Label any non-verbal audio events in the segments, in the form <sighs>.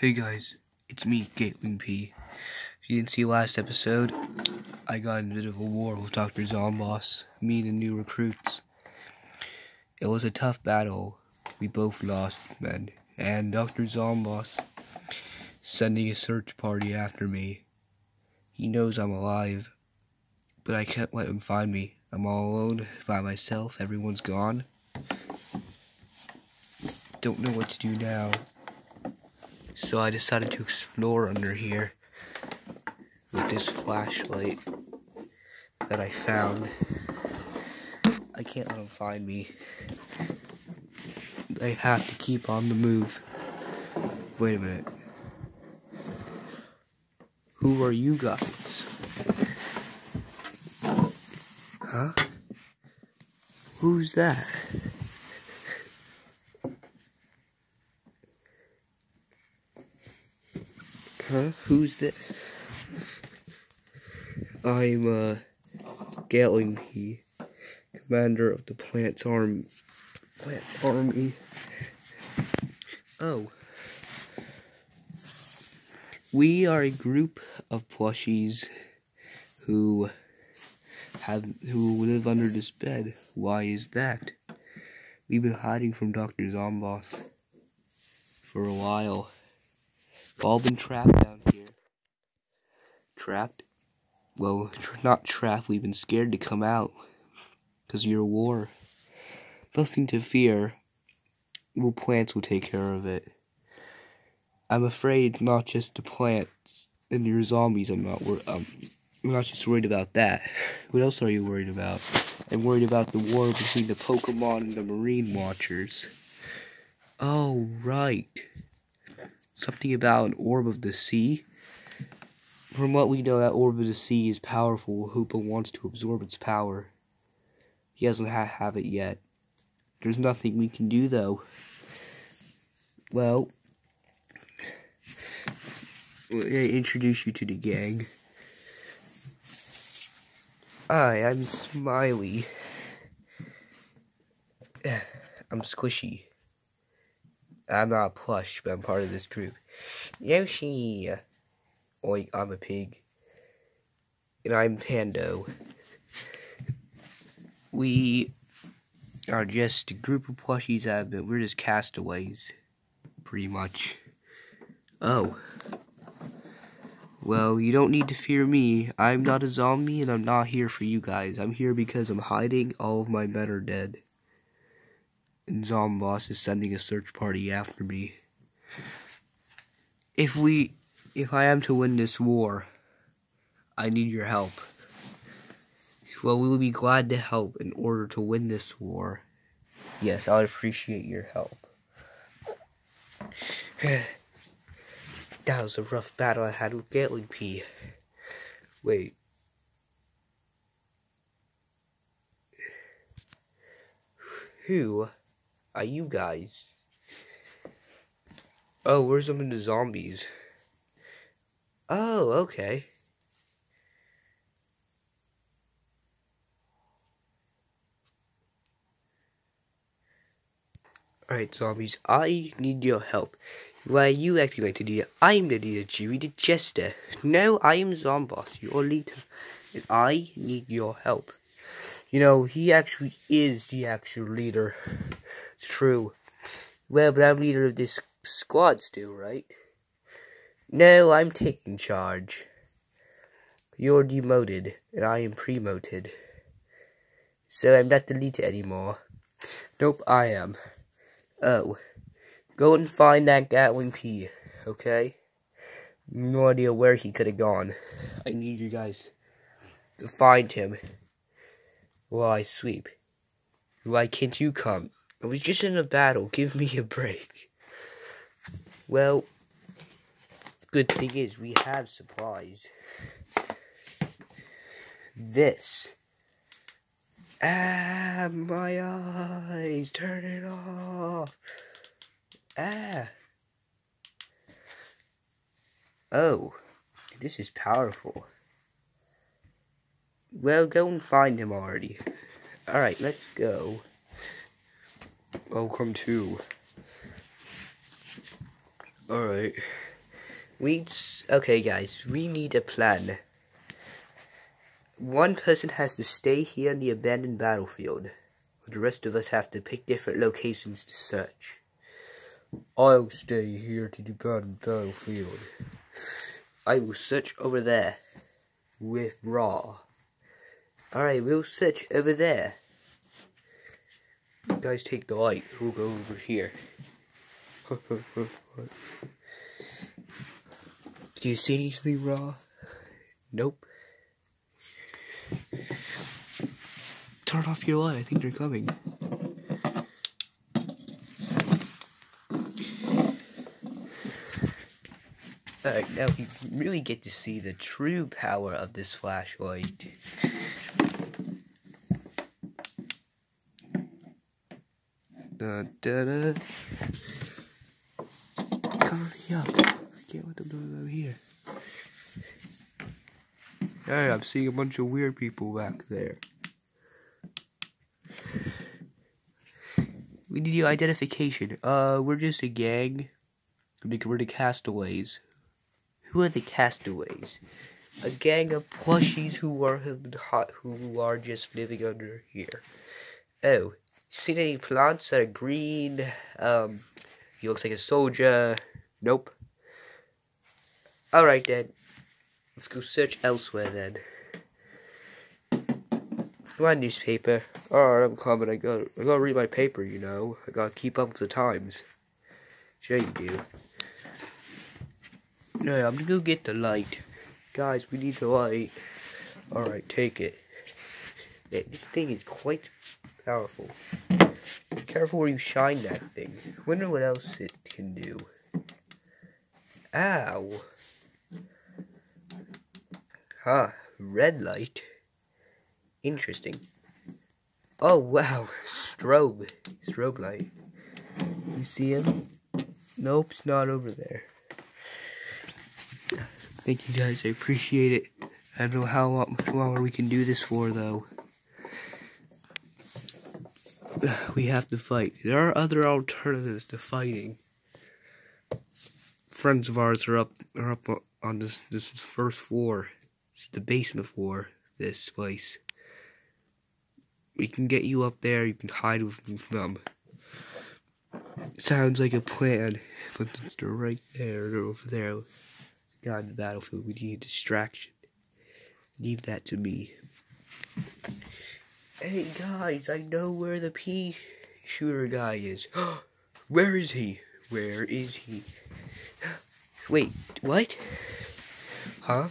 Hey guys, it's me, Gatling Pea. If you didn't see last episode, I got in a bit of a war with Dr. Zomboss, me and the new recruits. It was a tough battle. We both lost, men. And Dr. Zomboss sending a search party after me. He knows I'm alive, but I can't let him find me. I'm all alone by myself. Everyone's gone. Don't know what to do now. So I decided to explore under here with this flashlight that I found. I can't let him find me. I have to keep on the move. Wait a minute. Who are you guys? Huh? Who's that? Huh? Who's this? I'm, uh, P, commander of the plant's army. Plant army. Oh. We are a group of plushies who have who live under this bed. Why is that? We've been hiding from Dr. Zomboss for a while. We've all been trapped down here. Trapped? Well, not trapped. We've been scared to come out because of your war. Nothing to fear. Well, plants will take care of it. I'm afraid not just the plants and your zombies. I'm not wor- um, I'm not just worried about that. What else are you worried about? I'm worried about the war between the Pokemon and the Marine Watchers. Oh, right. Something about an orb of the sea. From what we know, that orb of the sea is powerful. Hoopa wants to absorb its power. He doesn't ha- have it yet. There's nothing we can do, though. Well, I introduce you to the gang. Hi, I'm Smiley. <sighs> I'm squishy. I'm not plush, but I'm part of this group. Yoshi! Oink, I'm a pig. And I'm Pando. We are just a group of plushies that but we're just castaways. Pretty much. Oh. Well, you don't need to fear me. I'm not a zombie and I'm not here for you guys. I'm here because I'm hiding. All of my men are dead. Zomboss is sending a search party after me. If we if I am to win this war, I need your help. Well, we will be glad to help in order to win this war. Yes, I appreciate your help. <sighs> that was a rough battle I had with Gatling Pea. Wait. <sighs> Who are you guys? Oh, where's some of the zombies? Oh, okay. Alright, zombies, I need your help. Why are you acting like the leader? I'm the leader, Chewie the Jester. No, I am Zomboss, your leader. And I need your help. You know, he actually is the actual leader. True. Well, but I'm leader of this squad still, right? No, I'm taking charge. You're demoted, and I am promoted. So I'm not the leader anymore. Nope, I am. Oh. Go and find that Gatling Pea, okay? No idea where he could have gone. I need you guys to find him while I sweep. Why can't you come? I was just in a battle. <laughs> Give me a break. Well, good thing is we have supplies. This. Ah, my eyes. Turn it off. Ah. Oh, this is powerful. Well, go and find him already. Alright, let's go. Welcome to. Alright. We okay, guys. We need a plan. One person has to stay here in the abandoned battlefield. The rest of us have to pick different locations to search. I'll stay here to the abandoned battlefield. I will search over there with Raw. Alright, we'll search over there. Guys take the light. We'll go over here. <laughs> Do you see anything raw? Nope. Turn off your light. I think they're coming. Alright, now we really get to see the true power of this flashlight. Da, da, da. Hurry. I can't let them know I'm here. Hey, I'm seeing a bunch of weird people back there. We need your identification. Uh, we're just a gang. We're the castaways. Who are the castaways? A gang of plushies who are who are just living under here. Oh, seen any plants that are green? Um, he looks like a soldier. Nope. Alright then. Let's go search elsewhere then. My newspaper. Alright, I'm coming. I got I gotta read my paper, you know. I gotta keep up with the times. Sure you do. No, I'm gonna go get the light. Guys, we need the light. Alright, take it. This thing is quite powerful. Careful where you shine that thing. Wonder what else it can do. Ow. Huh, red light. Interesting. Oh, wow. Strobe. Strobe light. You see him? Nope, it's not over there. Thank you guys, I appreciate it. I don't know how longer we can do this for, though. <sighs> We have to fight. There are other alternatives to fighting friends of ours are up are up on this this first floor. It's the basement floor. This place. We can get you up there. You can hide with them. Sounds like a plan, but they're right there. They're over there. God, the battlefield. We need a distraction. Leave that to me. Hey guys, I know where the pea shooter guy is. <gasps> where is he? Where is he? <gasps> Wait, what? Huh?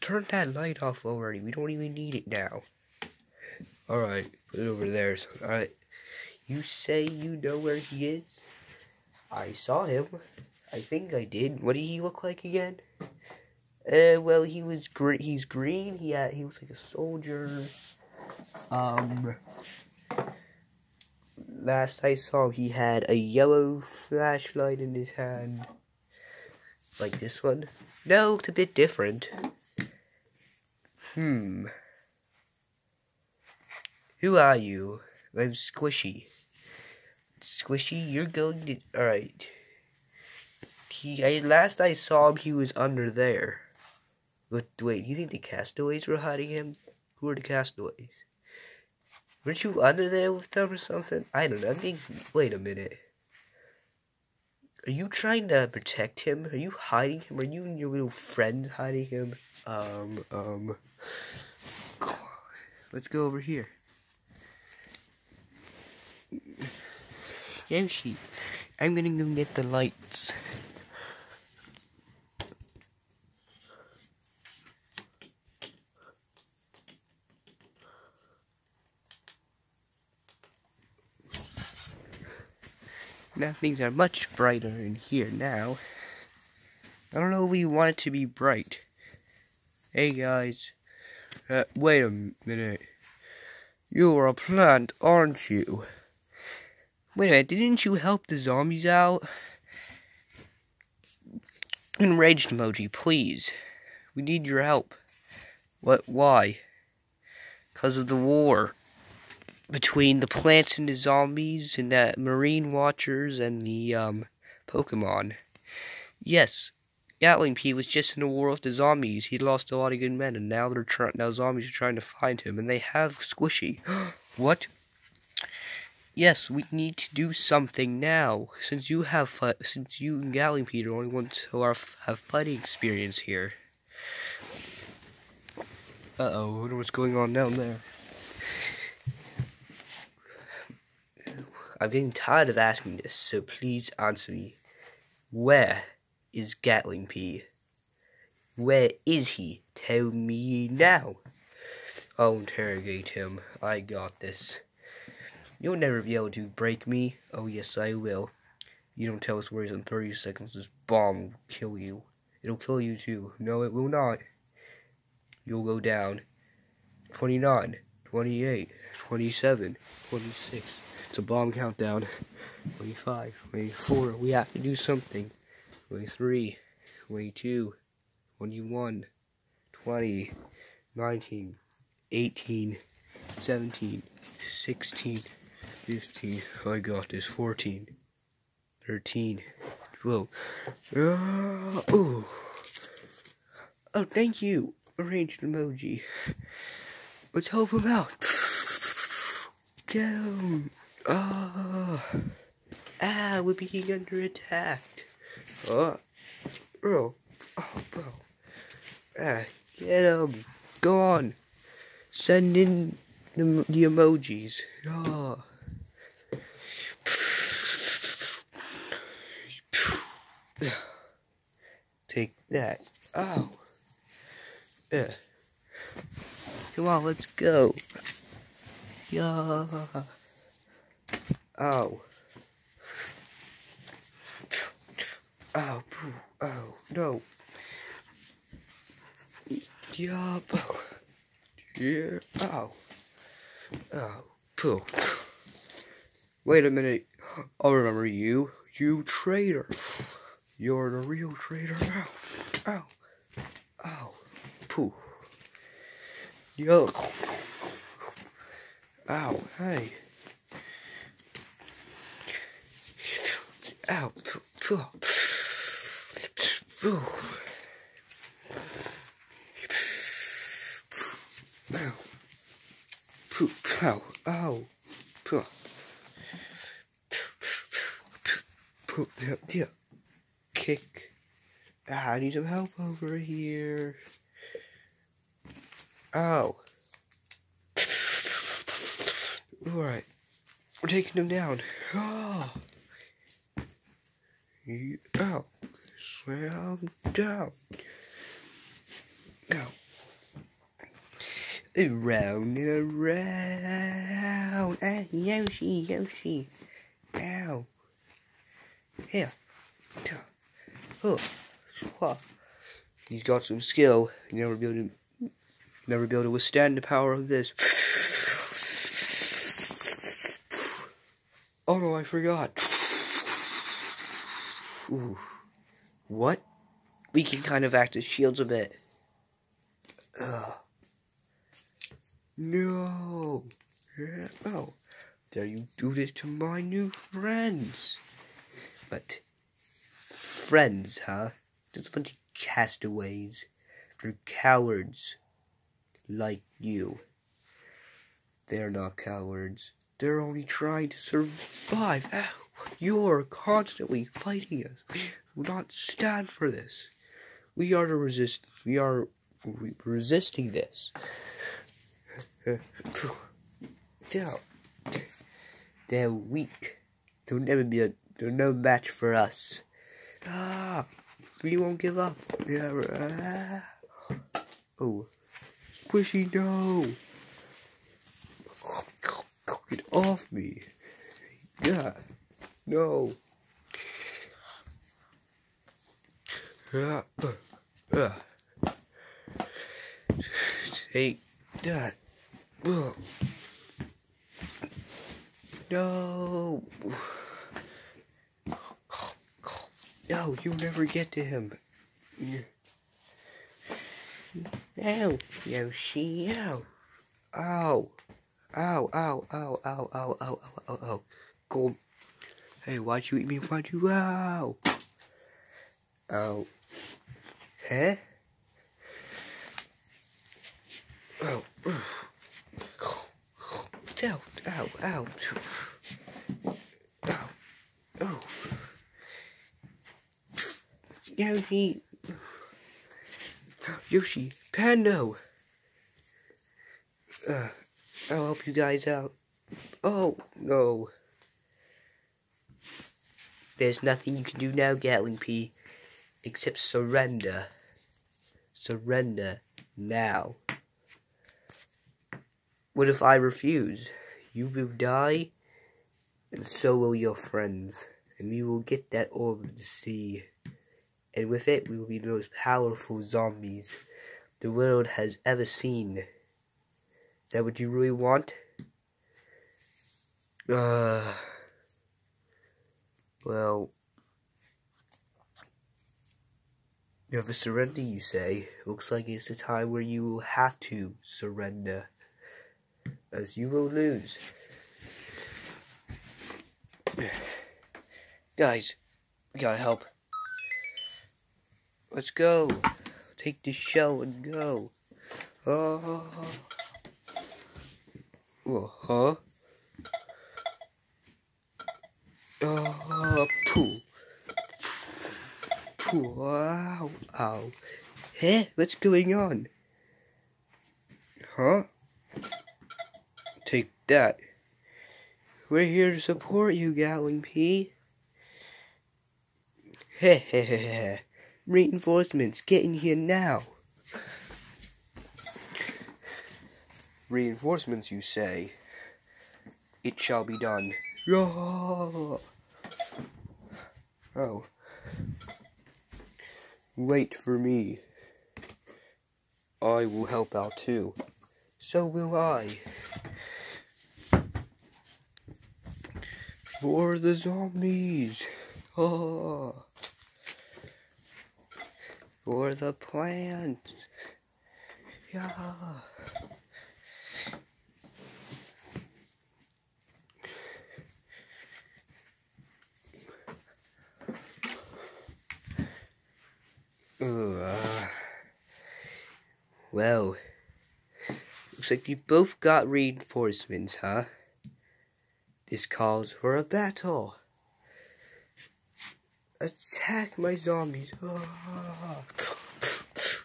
Turn that light off already. We don't even need it now. Alright, put it over there. Alright. You say you know where he is? I saw him. I think I did. What did he look like again? Uh, well, he was green. He's green. He had. He was like a soldier. Um last I saw, he had a yellow flashlight in his hand. Like this one. No, it's a bit different. Hmm. Who are you? I'm Squishy. Squishy, you're going to... Alright. He, I, last I saw him, he was under there. But wait, you think the castaways were hiding him? Who are the castaways? Weren't you under there with them or something? I don't know. I think. Wait a minute. Are you trying to protect him? Are you hiding him? Are you and your little friend hiding him? Um, um. Let's go over here. Yoshi, I'm gonna go get the lights. Now things are much brighter in here now. I don't know if we want it to be bright. Hey guys. Uh, wait a minute. You're a plant, aren't you? Wait a minute, didn't you help the zombies out? Enraged emoji, please. We need your help. What? Why? Because of the war between the plants and the zombies and the marine watchers and the um, Pokemon. Yes, Gatling Pea was just in a war with the zombies. He lost a lot of good men, and now they're trying. Now zombies are trying to find him, and they have Squishy. <gasps> what? Yes, we need to do something now. Since you have, since you and Gatling Pea are the only ones who are have fighting experience here. Uh oh, I wonder what's going on down there. I'm getting tired of asking this, so please answer me. Where is Gatling Pea? Where is he? Tell me now. I'll interrogate him. I got this. You'll never be able to break me. Oh, yes, I will. You don't tell us where he's in 30 seconds. This bomb will kill you. It'll kill you, too. No, it will not. You'll go down. 29, 28, 27, 26. It's a bomb countdown. 25, 24. We have to do something. 23, 22, 21, 20, 19, 18, 17, 16, 15. I got this. 14, 13, 12. Uh, oh. Oh, thank you. Enraged emoji. Let's help him out. Get him. Ah. Ah, we're being under attack. Oh, bro. Oh, bro. Ah, get him. Go on. Send in the, the emojis. Oh. Take that. Oh. Yeah. Come on, let's go. Yeah. Oh. Oh, oh, no. Diablo. Yeah. Oh. Oh, poo. Wait a minute. I'll remember you. You traitor. You're the real traitor. Ow. Ow. Oh. Ow. Oh, pooh. Yo. Ow. Hey. Ow. Ow. Poop. Ow. Ow. Poop. Yeah. yeah. Kick. Ah, I need some help over here. Ow. Alright. We're taking him down. Oh. Ow swim down. Go. Around and around. Ah, Yoshi, Yoshi. Ow. Here. Oh. He's got some skill. You never be able to, never be able to withstand the power of this. <sighs> Oh no, I forgot. Ooh. What? We can kind of act as shields a bit. Ugh. No. Yeah. Oh. Dare you do this to my new friends? But friends, huh? Just a bunch of castaways. They're cowards. Like you. They're not cowards. They're only trying to survive. You're constantly fighting us We will not stand for this. We are to resist. We are re resisting this. They're, they're weak. They'll never be a. They're no match for us. Ah, we won't give up. Yeah. Ah. Oh, squishy, no. Get off me. Yeah. No. Uh, uh. Take that. No. No, you never get to him. No, Yoshi, no. Ow. Ow, ow, ow, ow, ow, ow, ow, ow, ow. Go. Hey, why'd you eat me? Why'd you? Wow. Oh. Huh? Oh. Ow, ow, ow. Ow. Oh. Yoshi. Yoshi. Pando. Uh, I'll help you guys out. Oh, no. There's nothing you can do now, Gatling Pea, except surrender. Surrender now. What if I refuse? You will die, and so will your friends, and we will get that orb of the sea. And with it, we will be the most powerful zombies the world has ever seen. Is that what you really want? Uh, well, you have a surrender, you say. Looks like it's a time where you will have to surrender, as you will lose. <sighs> Guys, we gotta help. Let's go. Take the shell and go. Oh. Uh, oh, huh? Oh, poo. Poo. Ow. Ow. Hey, what's going on? Huh? Take that. We're here to support you, Gatling Pea. Heh heh heh. Reinforcements, get in here now. Reinforcements, you say? It shall be done. Oh. oh. Wait for me. I will help out too. So will I. For the zombies. Oh. For the plants. Yeah. Well, looks like you both got reinforcements, huh? This calls for a battle. Attack my zombies. Oh. <sighs>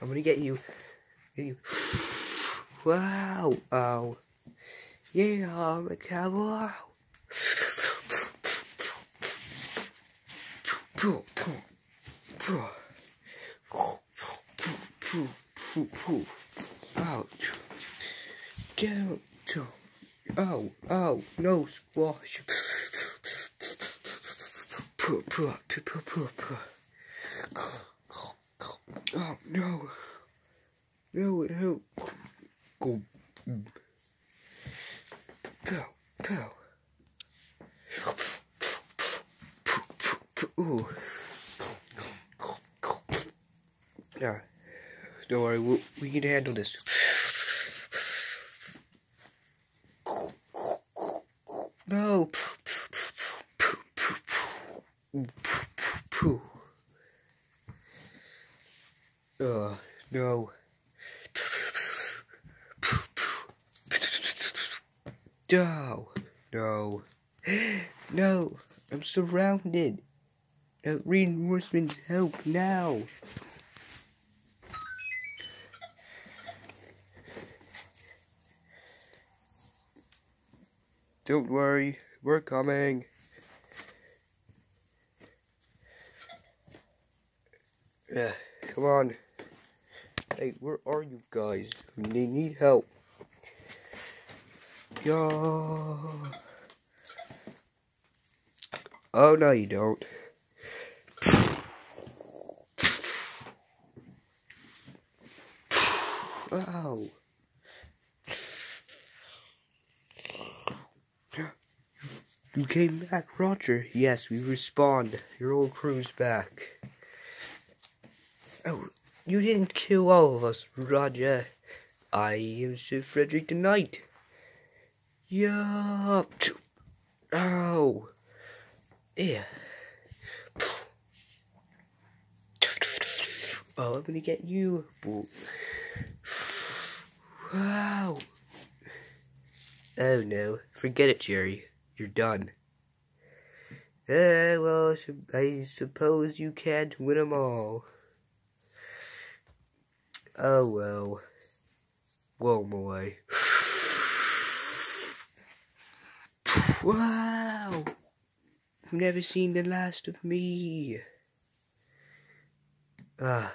I'm gonna get you. Get you. Wow. Oh. Yeah, I'm a cowboy. Ouch. Get. Oh, oh, no squash. Oh, no. No, no. Go. Go, go. Ooh. Yeah. Don't worry, we, we can handle this. No. Uh, no. No. No. No. I'm surrounded. Uh, reinforcements help now. Don't worry, we're coming. Yeah, come on. Hey, where are you guys? They need help. Yo. Oh, no, you don't. <sighs> Wow. You came back, Roger. Yes, we respond. Your old crew's back. Oh, you didn't kill all of us, Roger. I am Sir Frederick the Knight. Yeah. Oh. Yeah. Oh, I'm gonna get you. Wow. Oh no. Forget it, Jerry. You're done. Eh, well, I suppose you can't win them all. Oh well. Whoa, boy. <sighs> wow! You've never seen the last of me. Ah,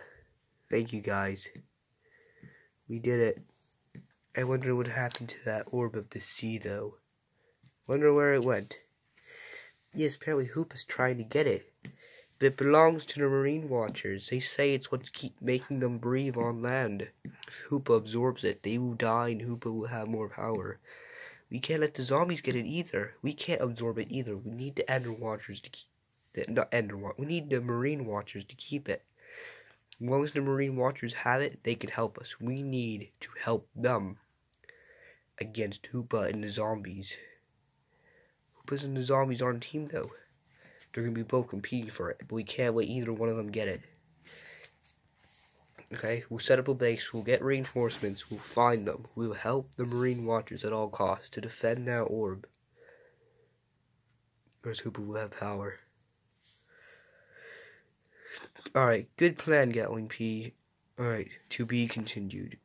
thank you guys. We did it. I wonder what happened to that orb of the sea, though. Wonder where it went. Yes, apparently Hoop is trying to get it. But it belongs to the Marine Watchers. They say it's what's keep making them breathe on land. If Hoopa absorbs it, they will die and Hoopa will have more power. We can't let the zombies get it either. We can't absorb it either. We need the Ender Watchers to keep the not Ender We need the Marine Watchers to keep it. As long as the Marine Watchers have it, they can help us. We need to help them against Hoopa and the zombies. And the zombies a team though. They're gonna be both competing for it, but we can't let either one of them get it. Okay, we'll set up a base, we'll get reinforcements, we'll find them, we'll help the Marine Watchers at all costs to defend that orb. Hoopa will have power. Alright, good plan, Gatling Pea. Alright, to be continued.